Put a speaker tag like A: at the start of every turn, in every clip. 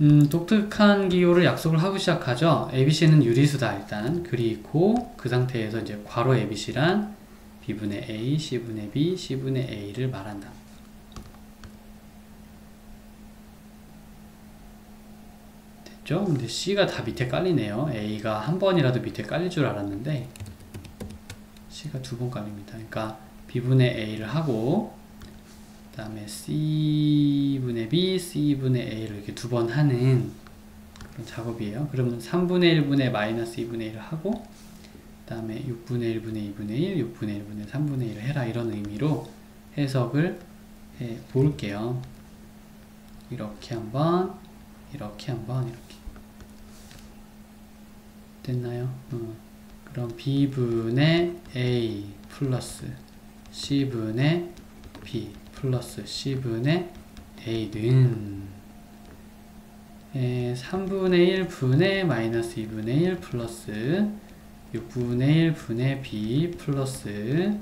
A: 음, 독특한 기호를 약속을 하고 시작하죠. ABC는 유리수다 일단. 그리고 그 상태에서 이제 괄호 ABC란 B분의 A, C분의 B, C분의 A를 말한다. 됐죠? 근데 C가 다 밑에 깔리네요. A가 한 번이라도 밑에 깔릴 줄 알았는데 C가 두 번 깔립니다. 그러니까 B분의 A를 하고 그 다음에 C분의 B, C분의 A를 이렇게 두 번 하는 그런 작업이에요. 그러면 3분의 1분의 마이너스 2분의 1을 하고 그 다음에 6분의 1분의 2분의 1, 6분의 1분의 3분의 1을 해라 이런 의미로 해석을 해 볼게요. 이렇게 한번 이렇게 한번 이렇게 됐나요? 어. 그럼 B분의 A 플러스 C분의 B 플러스 C분의 A는 에, 3분의 1분의 마이너스 2분의 1 플러스 6분의 1분의 B 플러스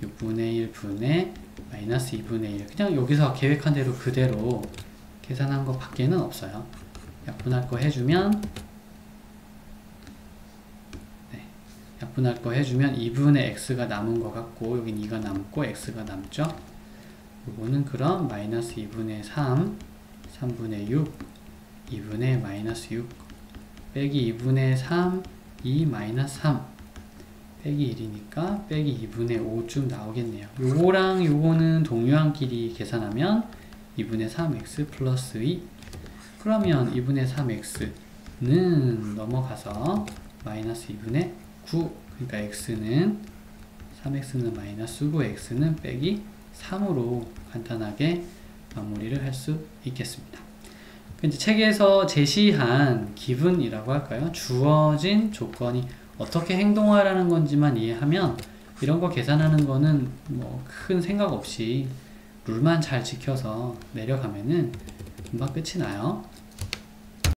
A: 6분의 1분의 마이너스 2분의 1 그냥 여기서 계획한 대로 그대로 계산한 것 밖에는 없어요. 약분할 거 해주면 네, 약분할 거 해주면 2분의 x가 남은 것 같고 여긴 2가 남고 x가 남죠 요거는 그럼 마이너스 2분의 3 3분의 6 2분의 마이너스 6 빼기 2분의 3 2 마이너스 3 빼기 1이니까 빼기 2분의 5쯤 나오겠네요. 요거랑 요거는 동요한끼리 계산하면 2분의 3x 플러스 2 그러면 2분의 3x는 넘어가서 마이너스 2분의 9 그러니까 x는 3x는 마이너스 9 x는 빼기 3으로 간단하게 마무리를 할 수 있겠습니다 이제 책에서 제시한 기분이라고 할까요? 주어진 조건이 어떻게 행동하라는 건지만 이해하면 이런 거 계산하는 거는 뭐 큰 생각 없이 룰만 잘 지켜서 내려가면은 금방 끝이 나요.